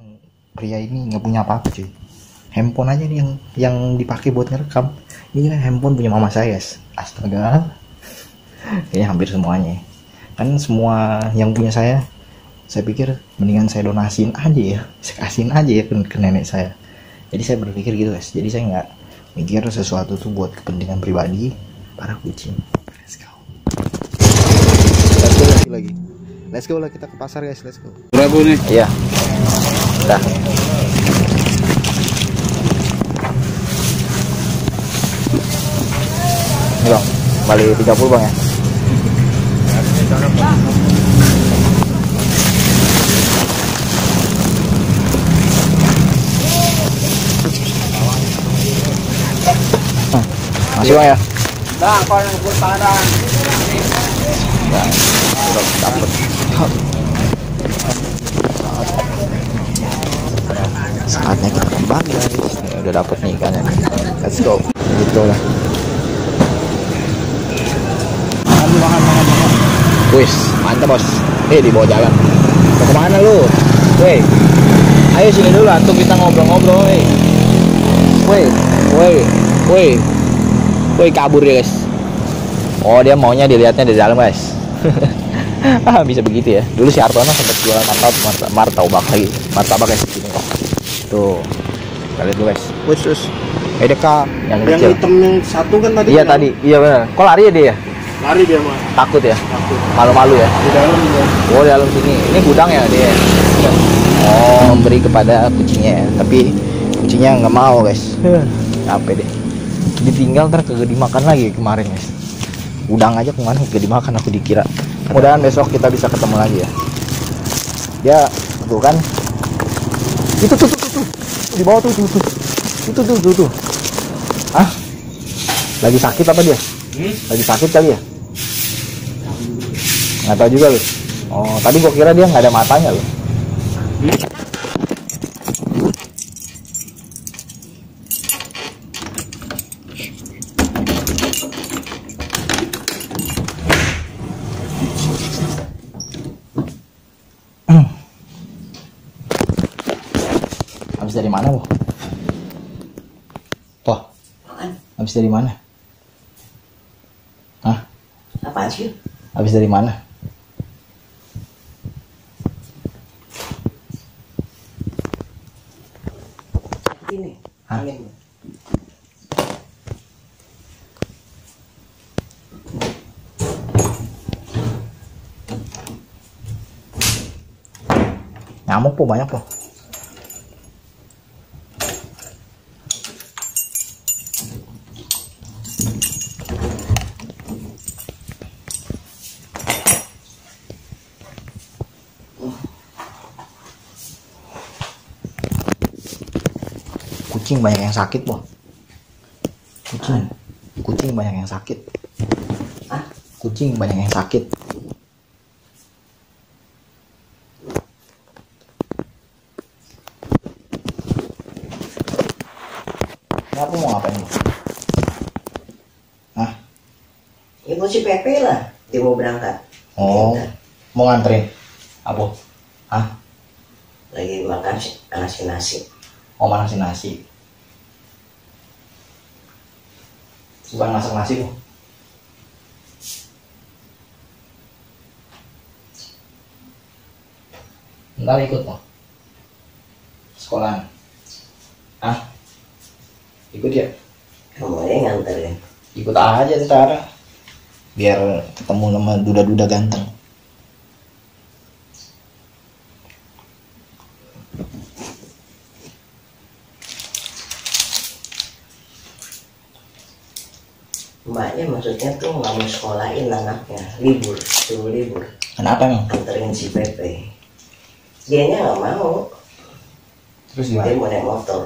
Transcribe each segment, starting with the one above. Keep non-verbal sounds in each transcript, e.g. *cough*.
emang pria ini nggak punya apa-apa cuy. Handphone aja nih yang yang dipakai buat ngerekam. Ini kan handphone punya mama saya astaga. *laughs* Kayaknya hampir semuanya. Kan semua yang punya saya saya pikir mendingan saya donasiin aja ya. Saya kasihin aja ya ke, ke nenek saya. Jadi saya berpikir gitu guys jadi saya nggak mikir sesuatu tuh buat kepentingan pribadi para kucing. Let's go. Let's go lagi. Lagi let's go lah kita ke pasar guys. Let's go. Berapa nih? iya dah ini bang. Balik 30 bang ya? Hmm, masih bang ya? Nah, kalau yang. Nah, dapet. Saatnya kita kembali guys. Ini udah dapet nih ikannya nih. Let's go. Gitu lah. Wis, mantap bos. Eh di bawah jalan. Mau ke mana lu? Weh, ayo sini dulu antum kita ngobrol-ngobrol. Weh, weh, weh, weh, weh kabur ya guys. Oh dia maunya dilihatnya dari dalam guys. *laughs* ah, bisa begitu ya. Dulu si Artono sempat jualan martabak, martabak, lagi. Martabak guys kok. Tuh. Kita lihat dulu guys. Wus, wus. Eh deka yang Yang kecil. hitam yang satu kan tadi. Iya yang tadi, iya benar. Kok lari ya dia ya? Lari dia mah. Takut ya? Takut. Malu-malu ya? Di dalam dia. Oh di dalam sini. Ini gudang ya dia. Oh memberi kepada kucingnya ya. Tapi kucingnya nggak mau guys. Capek deh. Ditinggal ntar kagak dimakan lagi kemarin guys. Udang aja kemarin kagak dimakan aku dikira. Mudahan besok kita bisa ketemu lagi ya. Dia tuh kan. Itu tuh tuh tuh, tuh. Di bawah tuh tuh tuh. Itu tuh tuh tuh. Ah? Lagi sakit apa dia? Hmm? Lagi sakit kali ya? Nggak tahu juga lu. Oh, tadi gua kira dia nggak ada matanya loh. Dari mana, Bu? Toh, Apaan? habis dari mana? Hah? Apaan sih? Habis dari mana? Ini. Hah? Angin. Nyamuk po banyak po. Kucing banyak yang sakit po. Kucing, kucing banyak yang sakit. Kucing banyak yang sakit. Kenapa mau ngapain? Bu? Hah? Ibu si Pepe lah. Dia mau berangkat. Oh, Iya, mau nganterin? Apa? Hah? Lagi makan si- nasi nasi. Mau manasin nasi? Bukan masak nasi, Bu. Ntar ikut, mau Sekolahan. Hah? Ikut ya? Kamu yang nganterin. Ikut aja ntar. Biar ketemu sama duda-duda ganteng. Mbaknya maksudnya tuh nggak mau sekolahin anaknya. Libur. Suruh libur. Kenapa emang? Anterin si Pepe. Dianya nggak mau. Terus Dia gimana? mau naik motor.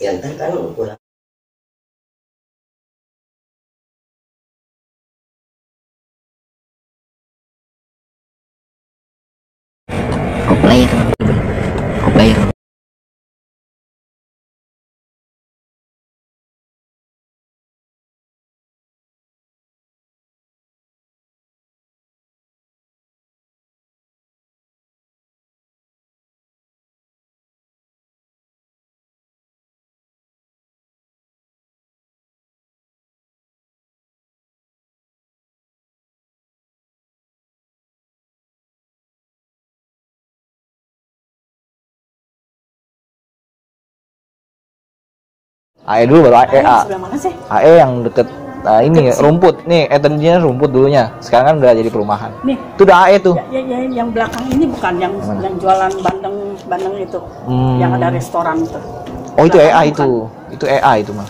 Ya ntar kan pulang. Kau player, AE dulu baru AE A. Sebelah mana sih? AE yang deket nah ini rumput. Nih eh tadinya rumput dulunya. Sekarang kan udah jadi perumahan. Nih. itu udah AE tuh. Ya, ya, ya, yang belakang ini bukan yang Mana? yang jualan bandeng bandeng itu, Hmm. yang ada restoran itu. oh itu EA bukan. itu itu EA itu mah.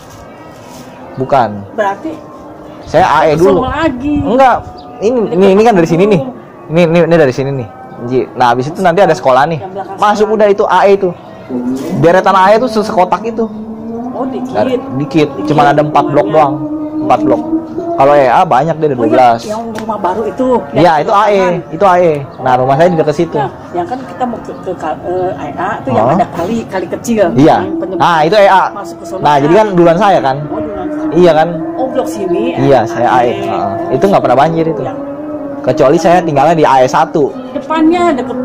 Bukan. Berarti saya AE dulu. lagi. enggak. Ini ini ini kan dari sini nih. Ini ini, ini dari sini nih. Nah habis itu nanti ada sekolah nih. Masuk udah itu AE itu deretan AE itu sekotak itu Oh dikit. Dari- dikit cuman ada empat blok doang empat blok kalau EA banyak deh ada Oh, 12 yang, yang rumah baru itu. yang Iya itu AE, itu AE. Nah rumah saya di dekat situ. Nah, yang kan kita mau ke, ke ka- eh, AA itu yang Oh. ada kali kali kecil. Iya. Yang Nah itu EA. Masuk ke. Nah jadi kan duluan saya kan. Oh, duluan sana. Iya kan. Oh blok sini. Iya saya AE. Heeh. Itu nggak pernah banjir itu. Yang Kecuali saya tinggalnya di AE 1 depannya deket